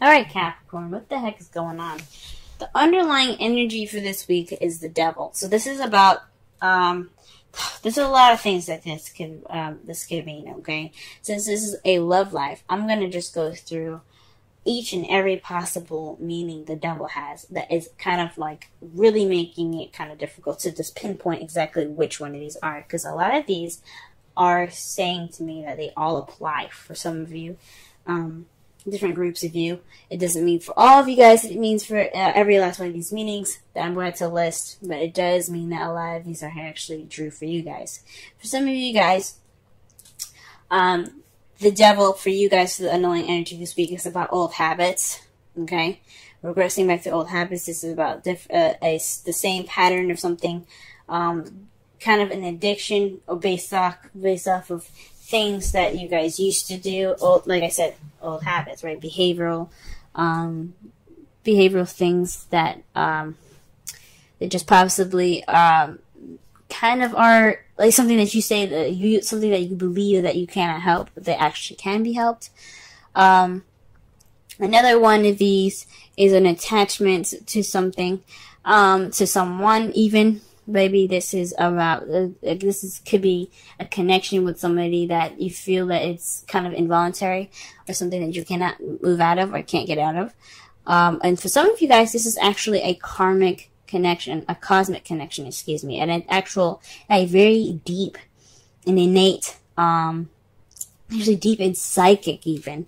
All right, Capricorn, what the heck is going on? The underlying energy for this week is the devil. So this is about um there's a lot of things that this could um, this could mean. Okay, since this is a love life, I'm gonna just go through each and every possible meaning the devil has that is kind of like really making it kind of difficult to just pinpoint exactly which one of these are because a lot of these are saying to me that they all apply for some of you um, different groups of you it doesn't mean for all of you guys it means for uh, every last one of these meanings that i'm going to list but it does mean that a lot of these are actually true for you guys for some of you guys um, the devil for you guys the annoying energy this week is about old habits. Okay, regressing back to old habits. This is about diff- uh, a, the same pattern of something, um, kind of an addiction or based off based off of things that you guys used to do. Old, like I said, old habits, right? Behavioral, um, behavioral things that um, that just possibly um, kind of are like something that you say that you something that you believe that you cannot help but that actually can be helped. Um, another one of these is an attachment to something, um, to someone even. Maybe this is about uh, this is could be a connection with somebody that you feel that it's kind of involuntary or something that you cannot move out of or can't get out of. Um, and for some of you guys, this is actually a karmic connection, a cosmic connection, excuse me, and an actual, a very deep and innate, um, actually deep and psychic even,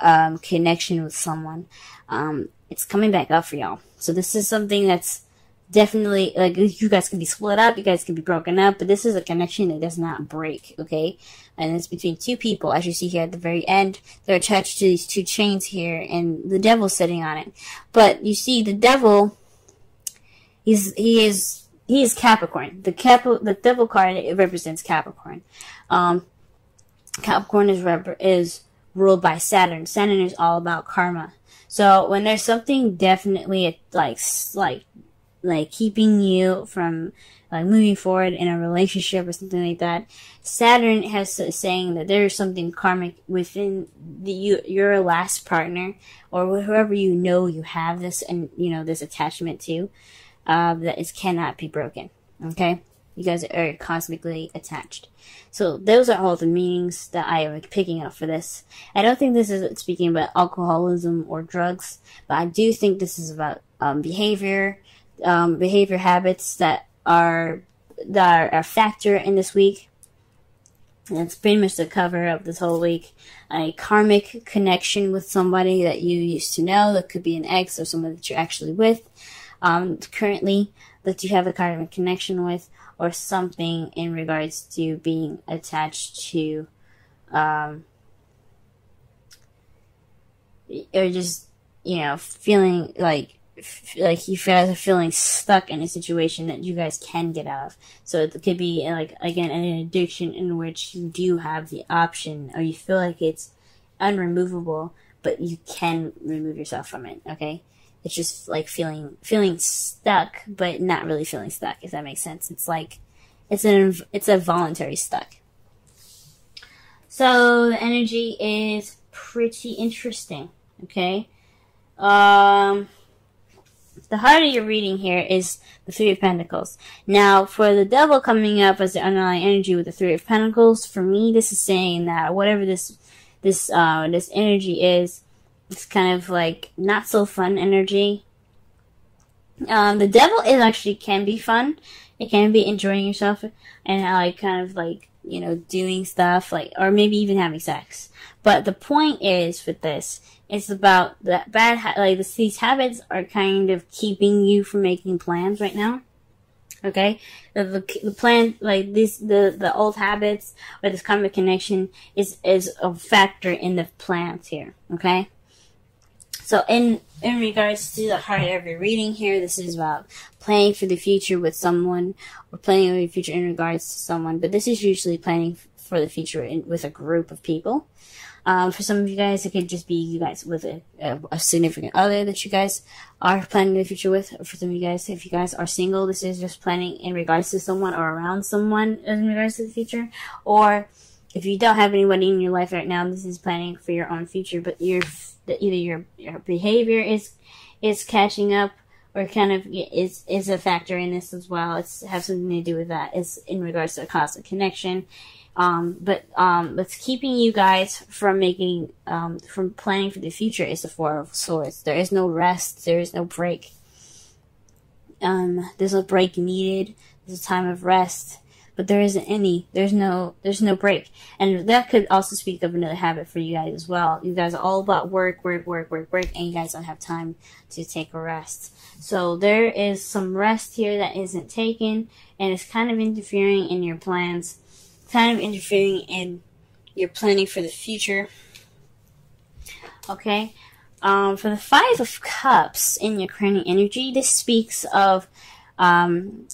um, connection with someone. Um, it's coming back up for y'all. So this is something that's definitely, like, you guys can be split up, you guys can be broken up, but this is a connection that does not break, okay? And it's between two people, as you see here at the very end. They're attached to these two chains here, and the devil's sitting on it. But you see, the devil, He's he is he is Capricorn. The Cap the Devil card it represents Capricorn. Um, Capricorn is rep- is ruled by Saturn. Saturn is all about karma. So when there's something definitely like like like keeping you from like moving forward in a relationship or something like that, Saturn has saying that there is something karmic within the you your last partner or whoever you know you have this and you know this attachment to uh, that is cannot be broken. Okay, you guys are cosmically attached. So those are all the meanings that I am picking up for this. I don't think this is speaking about alcoholism or drugs, but I do think this is about um, behavior, um, behavior habits that are that are a factor in this week. It's pretty much the cover of this whole week. A karmic connection with somebody that you used to know. That could be an ex or someone that you're actually with um, currently that you have a karmic connection with, or something in regards to being attached to, um, or just you know feeling like like you feel feeling stuck in a situation that you guys can get out of. So it could be like again an addiction in which you do have the option, or you feel like it's unremovable, but you can remove yourself from it. Okay, it's just like feeling feeling stuck, but not really feeling stuck. If that makes sense, it's like it's an it's a voluntary stuck. So the energy is pretty interesting. Okay, um, the heart of your reading here is the Three of Pentacles. Now, for the Devil coming up as the underlying energy with the Three of Pentacles, for me, this is saying that whatever this this uh, this energy is it's kind of like not so fun energy. Um, the devil is actually can be fun. It can be enjoying yourself and like kind of like you know doing stuff like or maybe even having sex. But the point is with this, it's about that bad ha- like this, these habits are kind of keeping you from making plans right now. Okay, the, the, the plan like this the the old habits or this karmic connection is is a factor in the plans here. Okay. So in in regards to the heart of your reading here, this is about planning for the future with someone or planning for the future in regards to someone. But this is usually planning for the future in, with a group of people. Um, for some of you guys, it could just be you guys with a, a, a, significant other that you guys are planning the future with. For some of you guys, if you guys are single, this is just planning in regards to someone or around someone in regards to the future. Or if you don't have anybody in your life right now, this is planning for your own future, but you're that either your your behavior is is catching up or kind of is is a factor in this as well. It's has something to do with that. It's in regards to a cosmic connection. Um, but um, what's keeping you guys from making um, from planning for the future is the Four of Swords. There is no rest. There is no break. Um, there's a break needed. There's a time of rest but there isn't any. There's no there's no break, and that could also speak of another habit for you guys as well. You guys are all about work, work, work, work, work, and you guys don't have time to take a rest. So there is some rest here that isn't taken, and it's kind of interfering in your plans, kind of interfering in your planning for the future. Okay. Um, for the Five of Cups in your Cranial energy, this speaks of um,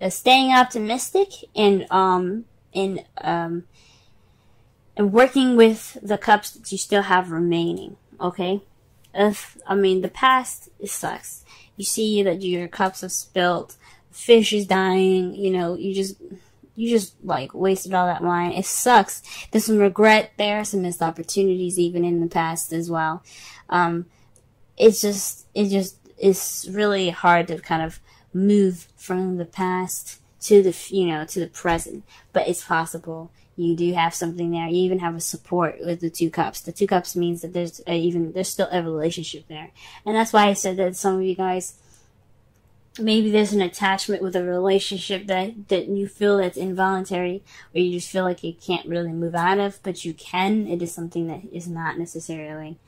uh, staying optimistic and um and um and working with the cups that you still have remaining. Okay, if I mean the past, it sucks. You see that your cups have spilled, fish is dying. You know, you just you just like wasted all that wine. It sucks. There's some regret there, some missed opportunities even in the past as well. Um, it's just it just it's really hard to kind of move from the past to the you know to the present. But it's possible. You do have something there. You even have a support with the two cups. The two cups means that there's a, even there's still a relationship there. And that's why i said that some of you guys maybe there's an attachment with a relationship that that you feel that's involuntary or you just feel like you can't really move out of but you can. It is something that is not necessarily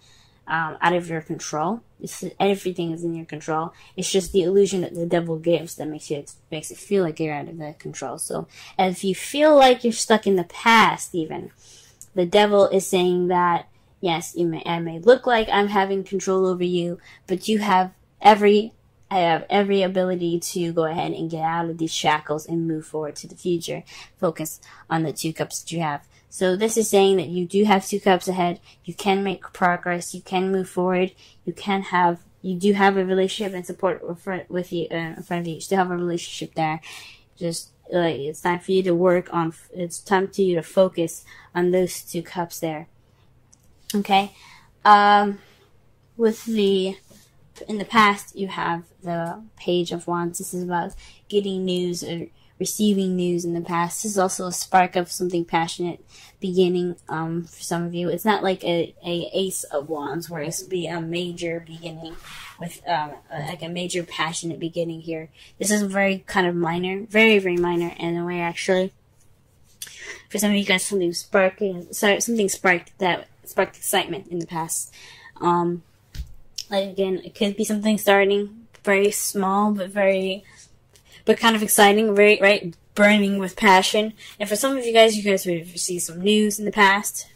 um, out of your control. It's, everything is in your control. It's just the illusion that the devil gives that makes you makes it feel like you're out of that control. So if you feel like you're stuck in the past, even the devil is saying that yes, you may I may look like I'm having control over you, but you have every I have every ability to go ahead and get out of these shackles and move forward to the future. Focus on the two cups that you have. So this is saying that you do have two cups ahead. You can make progress. You can move forward. You can have, you do have a relationship and support with you, uh, in front of you. You still have a relationship there. Just like, it's time for you to work on, it's time for you to focus on those two cups there. Okay. Um, with the, in the past, you have the Page of Wands. This is about getting news or receiving news in the past. This is also a spark of something passionate beginning um, for some of you. It's not like a, a ace of wands where it's be a major beginning with um, like a major passionate beginning here. This is very kind of minor, very very minor in a way actually. For some of you guys, something sparking, sorry, something sparked that sparked excitement in the past. Um, like again, it could be something starting very small but very but kind of exciting, right? Right, burning with passion. And for some of you guys, you guys have received some news in the past.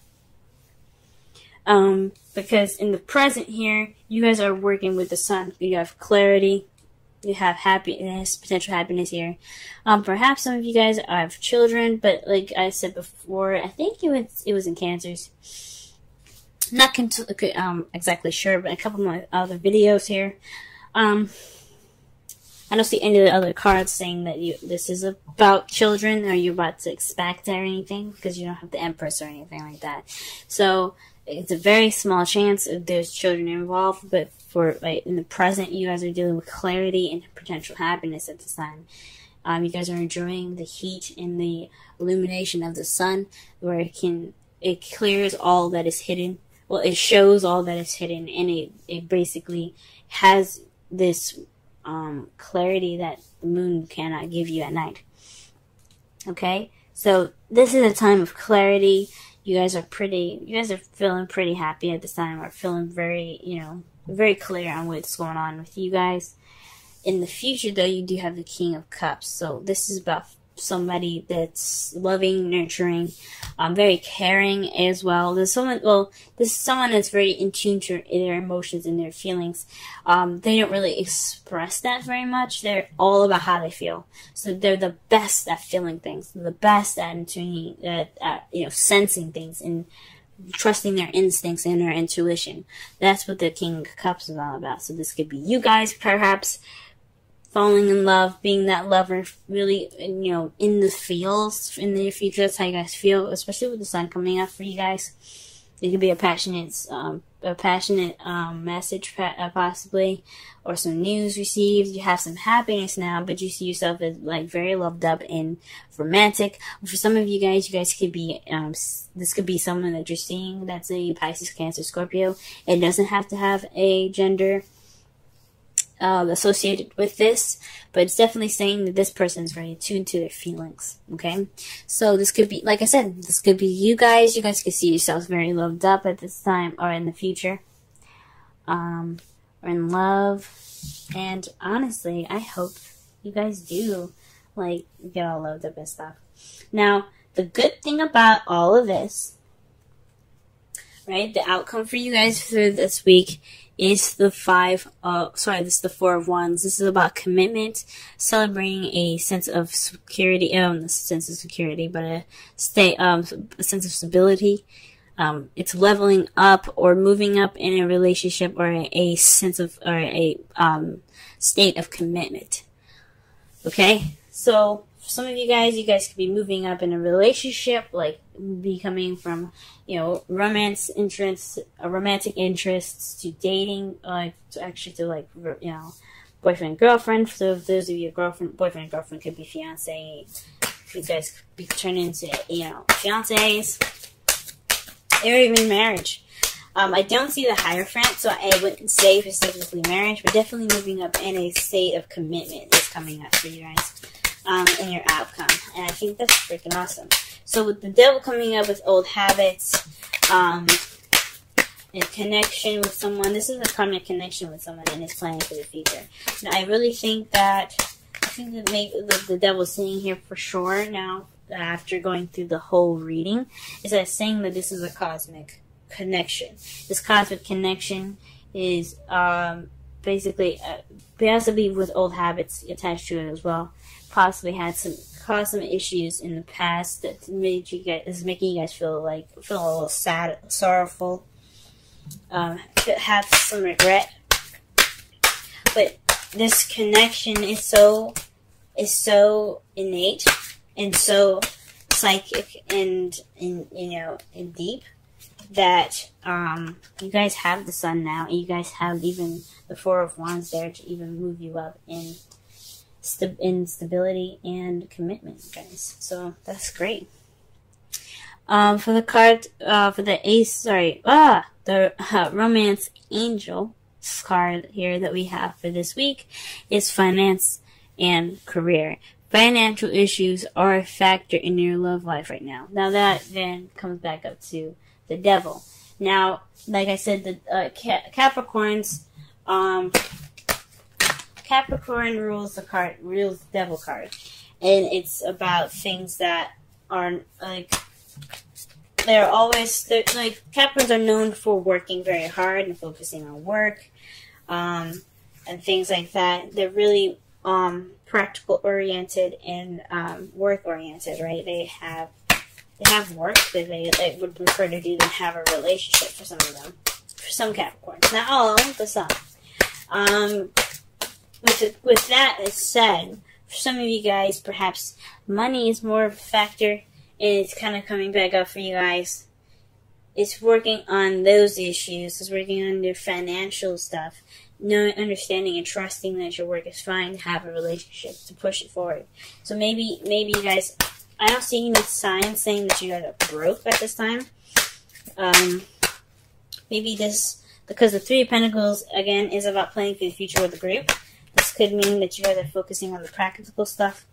Um, because in the present here, you guys are working with the sun. You have clarity. You have happiness, potential happiness here. Um, perhaps some of you guys have children, but like I said before, I think it was it was in cancers. Not um exactly sure, but a couple of my other videos here. Um, I don't see any of the other cards saying that you this is about children or you're about to expect or anything because you don't have the Empress or anything like that. So it's a very small chance if there's children involved, but for like in the present, you guys are dealing with clarity and potential happiness at the time. Um, you guys are enjoying the heat and the illumination of the sun, where it can it clears all that is hidden. Well, it shows all that is hidden, and it it basically has this um, clarity that the moon cannot give you at night. Okay? So this is a time of clarity. You guys are pretty, you guys are feeling pretty happy at this time, or feeling very, you know, very clear on what's going on with you guys. In the future, though, you do have the King of Cups. So this is about somebody that's loving, nurturing, um, very caring as well. There's someone, well, this is someone that's very in tune to their emotions and their feelings. Um, they don't really express that very much. They're all about how they feel. So they're the best at feeling things, the best at tuning, at, at you know, sensing things and trusting their instincts and their intuition. That's what the King of Cups is all about. So this could be you guys, perhaps falling in love, being that lover, really, you know, in the feels in the future. That's how you guys feel, especially with the sun coming up for you guys. It could be a passionate, um, a passionate um, message, uh, possibly, or some news received. You have some happiness now, but you see yourself as like very loved up and romantic. For some of you guys, you guys could be um, this could be someone that you're seeing that's a Pisces, Cancer, Scorpio. It doesn't have to have a gender um, associated with this, but it's definitely saying that this person is very attuned to their feelings. Okay, so this could be, like I said, this could be you guys. You guys could see yourselves very loved up at this time or in the future, um, or in love. And honestly, I hope you guys do like get all loved up and stuff. Now, the good thing about all of this, right? The outcome for you guys for this week is the five, sorry, this is the four of wands. This is about commitment, celebrating a sense of security, um, sense of security, but a state, um, a sense of stability. Um, it's leveling up or moving up in a relationship or a, a sense of, or a, um, state of commitment. Okay? So, some of you guys, you guys could be moving up in a relationship, like becoming from, you know, romance interests, uh, romantic interests to dating, uh, to actually to like, you know, boyfriend girlfriend. So those of you girlfriend, boyfriend girlfriend could be fiance. You guys could be turned into, you know, fiancés, or even marriage. Um, I don't see the Hierophant, so I wouldn't say specifically marriage, but definitely moving up in a state of commitment is coming up for you guys um, in your outcome. And I think that's freaking awesome. So with the devil coming up with old habits, um, a connection with someone, this is a karmic connection with someone and is planning for the future. Now, I really think that, I think that make, the, the devil's saying here for sure now, after going through the whole reading, is that saying that this is a cosmic connection. This cosmic connection is um, basically uh, possibly with old habits attached to it as well possibly had some caused some issues in the past that made you guys is making you guys feel like feel a little sad, sorrowful, um, have some regret. But this connection is so is so innate and so psychic and, and you know and deep that um, you guys have the sun now. And you guys have even the four of wands there to even move you up in st- in stability and commitment, guys. So that's great. Um, for the card, uh, for the ace, sorry, ah, the uh, romance angel card here that we have for this week is finance and career. Financial issues are a factor in your love life right now. Now that then comes back up to the devil. Now, like I said, the uh, Capricorns, um, Capricorn rules the card, rules the devil card. And it's about things that are like, they're always, they're, like, Capricorns are known for working very hard and focusing on work, um, and things like that. They're really, um, practical oriented and, um, work oriented, right? They have, they have work that they, they would prefer to do than have a relationship for some of them. For some Capricorns. Not all, but some. Um, with with that said, for some of you guys, perhaps money is more of a factor, and it's kind of coming back up for you guys. It's working on those issues. It's working on your financial stuff, knowing, understanding, and trusting that your work is fine. Have a relationship to push it forward. So maybe, maybe you guys. I don't see any signs saying that you guys are broke at this time. Um, maybe this because the Three of Pentacles again is about planning for the future with the group. Could mean that you guys are focusing on the practical stuff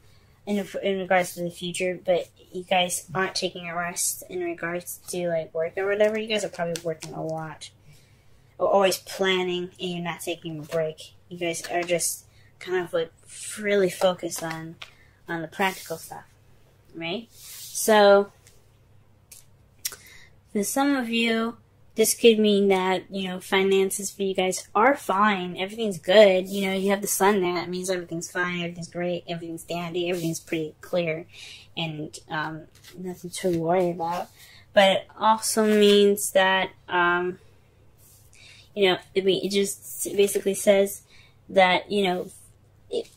in, in regards to the future, but you guys aren't taking a rest in regards to like work or whatever. You guys are probably working a lot, or always planning, and you're not taking a break. You guys are just kind of like really focused on on the practical stuff, right? So, for some of you, this could mean that, you know, finances for you guys are fine. Everything's good. You know, you have the sun there. That means everything's fine. Everything's great. Everything's dandy. Everything's pretty clear and um, nothing to worry about. But it also means that, um, you know, it, it just basically says that, you know, if,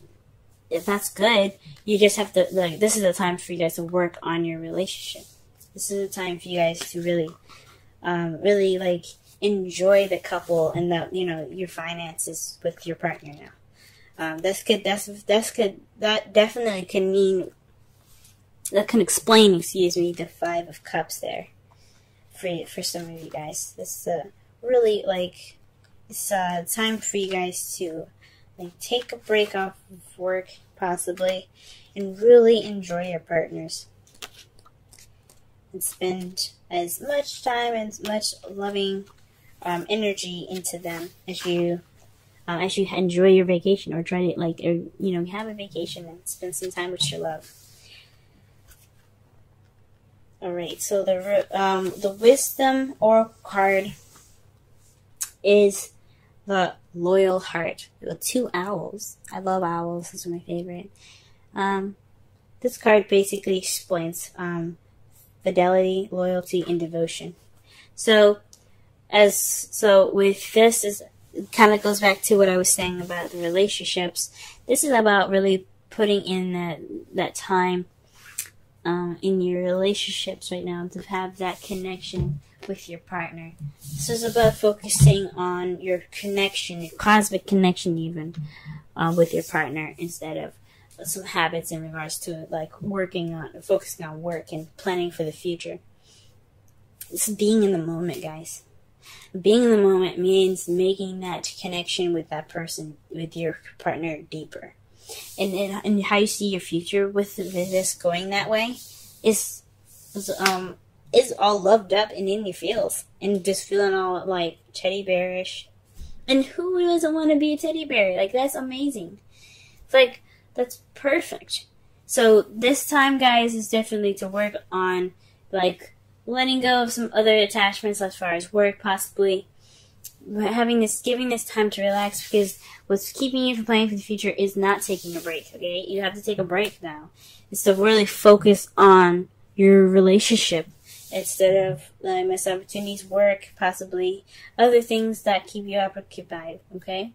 if that's good, you just have to, like, this is the time for you guys to work on your relationship. This is the time for you guys to really um, really like enjoy the couple and that you know your finances with your partner now. Um, this could that's that's could that definitely can mean that can explain, excuse me, the five of cups there for for some of you guys. This is a really like it's uh, time for you guys to like take a break off of work possibly and really enjoy your partners and spend as much time and as much loving um, energy into them as you uh, as you enjoy your vacation or try to like or, you know have a vacation and spend some time with your love. All right, so the um, the wisdom oracle card is the loyal heart with two owls. I love owls; those are my favorite. Um, this card basically explains um, fidelity, loyalty, and devotion. So, as so with this is kind of goes back to what I was saying about the relationships. This is about really putting in that that time um, in your relationships right now to have that connection with your partner. This is about focusing on your connection, your cosmic connection, even uh, with your partner, instead of some habits in regards to like working on focusing on work and planning for the future. It's being in the moment, guys. Being in the moment means making that connection with that person, with your partner, deeper. And and, and how you see your future with this going that way is, is um is all loved up and in your feels and just feeling all like teddy bearish. And who doesn't want to be a teddy bear? Like that's amazing. It's like that's perfect. So this time, guys, is definitely to work on like letting go of some other attachments as far as work, possibly But having this, giving this time to relax because what's keeping you from planning for the future is not taking a break. Okay, you have to take a break now. It's to really focus on your relationship instead of uh, miss opportunities, work, possibly other things that keep you occupied. Okay.